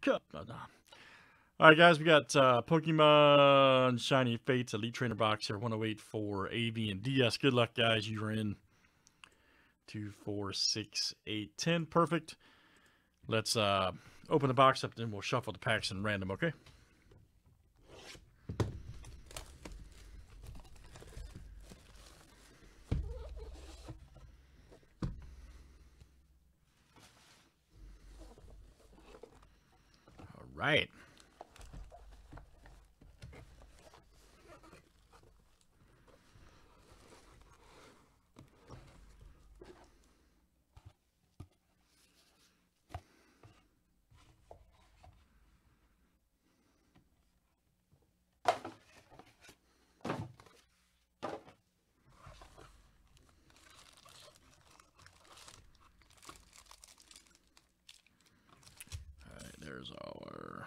Cup. All right, guys, we got uh, Pokemon Shining Fates Elite Trainer box here, 108 for AV and DS. Good luck, guys. You are in two, four, six, eight, ten. Perfect. Let's uh, open the box up, then we'll shuffle the packs in random, okay? Right. There's our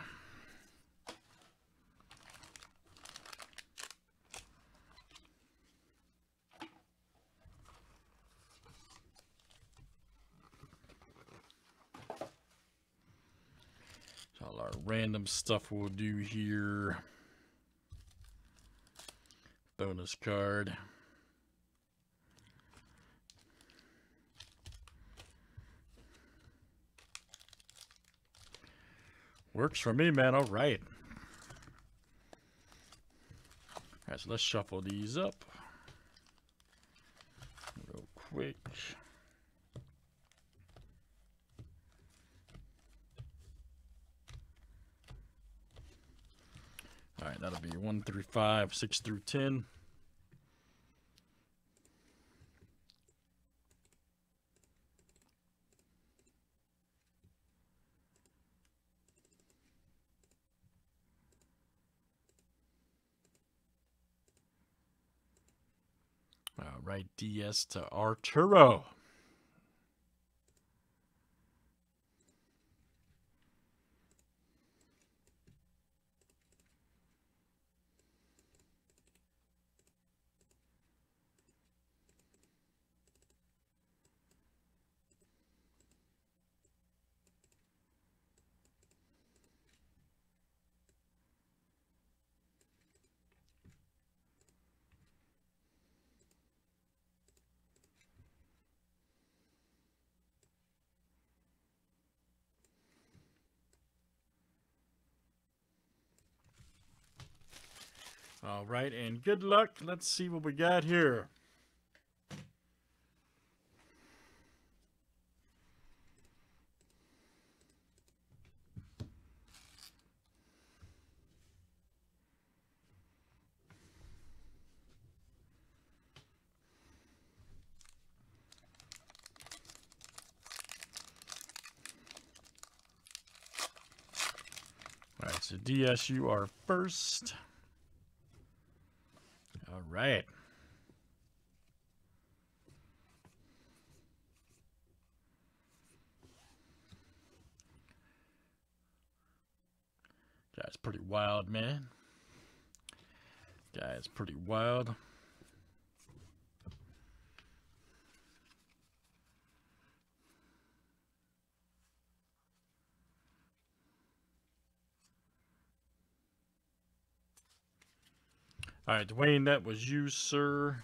all our random stuff we'll do here. Bonus card. Works for me, man. All right. All right, so let's shuffle these up real quick. All right, that'll be 1 through 5, 6 through 10. Right, DS to Arturo. All right, and good luck. Let's see what we got here. All right, so DS, you are first. Right. Guy's pretty wild, man. Guy's pretty wild. All right, Dwayne, that was you, sir.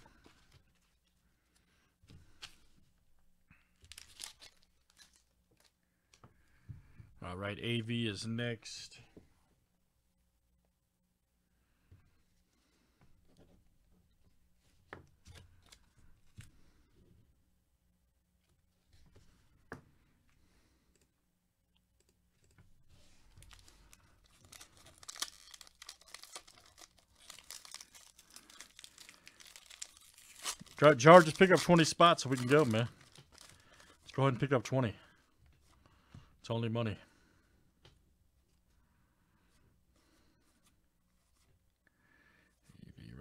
All right, AV is next. Jar, Jar, just pick up 20 spots so we can go, man. Let's go ahead and pick up 20. It's only money.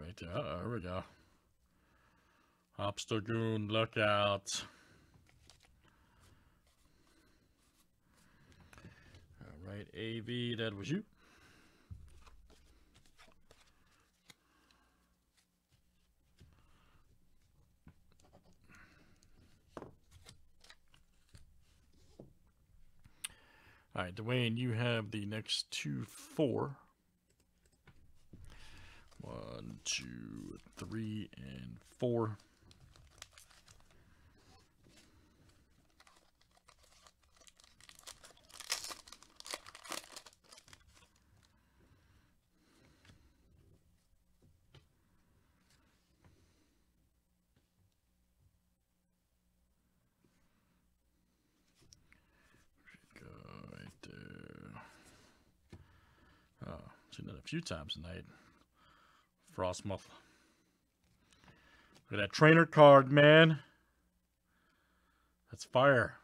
Right there. Uh-oh, here we go. Hopstagoon, look out. All right, AV, that was you. All right, Dwayne, you have the next two four. One, two, three, and four. Seen a few times tonight. Frosmoth. Look at that trainer card, man. That's fire.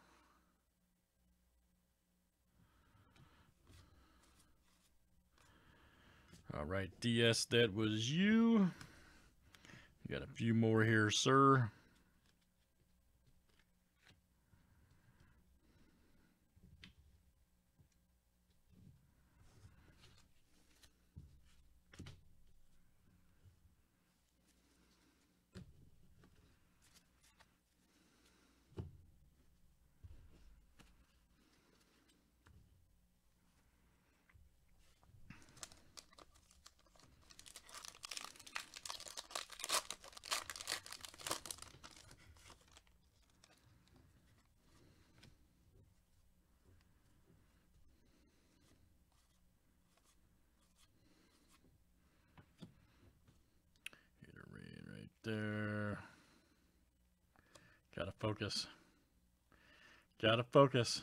All right, DS, that was you. You got a few more here, sir. There. Gotta focus. Gotta focus.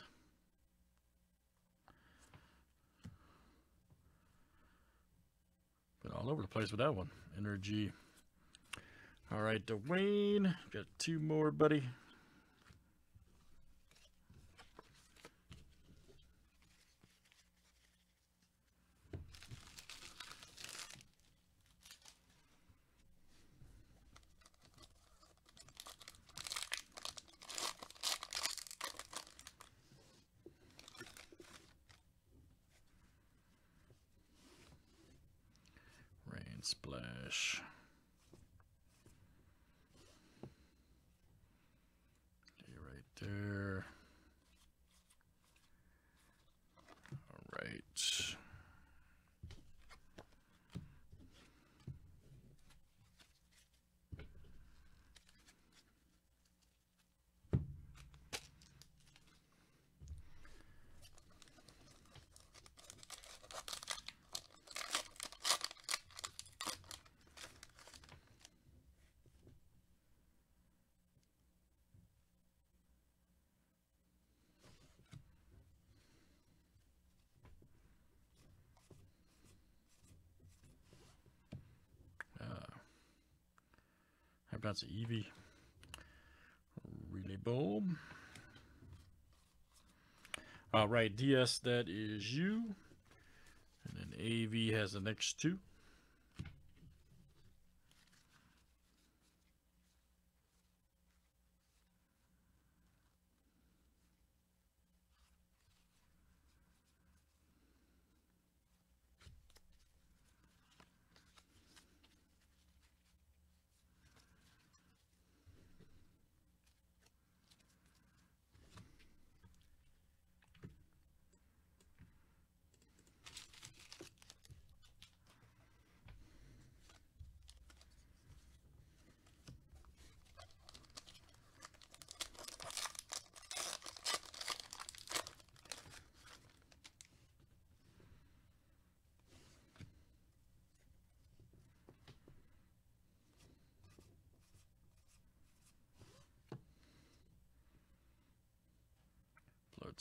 Been all over the place with that one. Energy. All right, Dwayne. Got two more, buddy. Splash. Okay, right there. All right. Uh, the Eevee? Relay bulb. All right, DS, that is you. And then AV has the next two.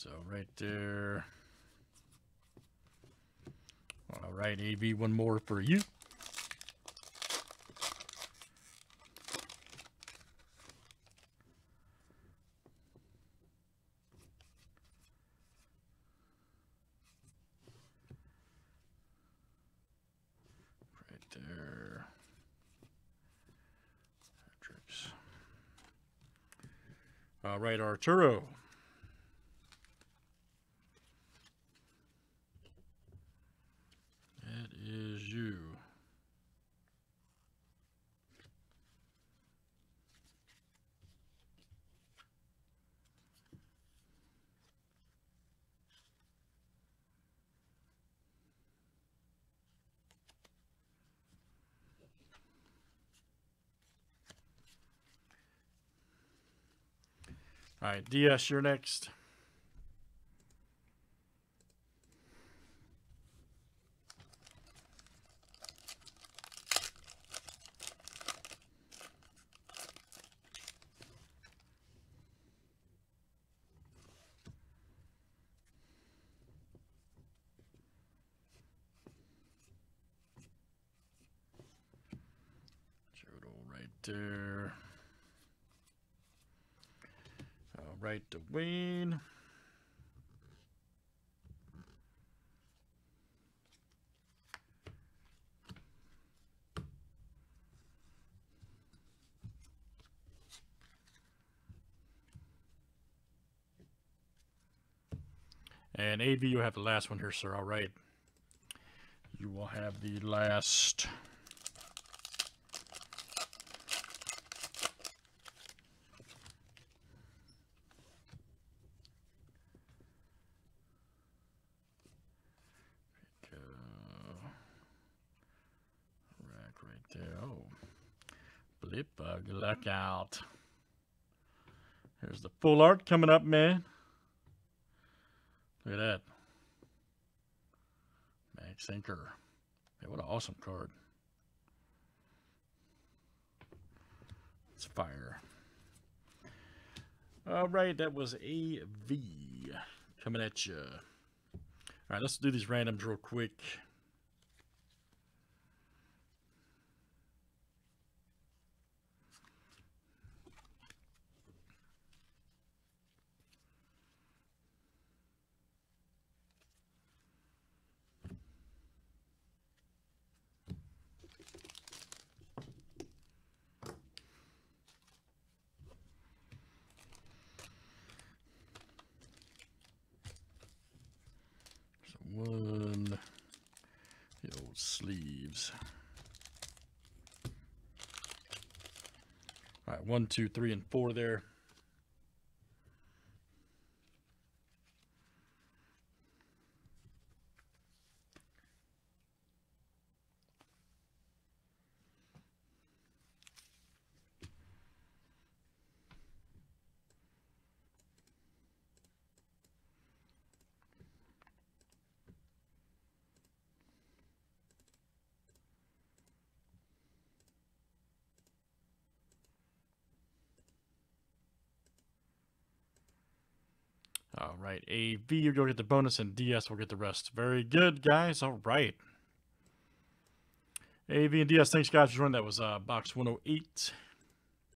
Out right there. All right, AV, one more for you. Right there. Matrix. All right, Arturo. That is you. All right, DS, you're next. Right there. Right, Dwayne. And AV, you have the last one here, sir. All right. You will have the last. Go. Rack right there. Oh. Bug, look out. Here's the full art coming up, man. Look at that. Max Anchor. Man, what an awesome card. It's fire. All right, that was AV coming at you. All right, let's do these randoms real quick. So one, the old sleeves. All right, one, two, three, and four there. All right, AV, you go get the bonus, and DS will get the rest. Very good, guys. All right. AV and DS, thanks, guys, for joining. That was uh, box 108.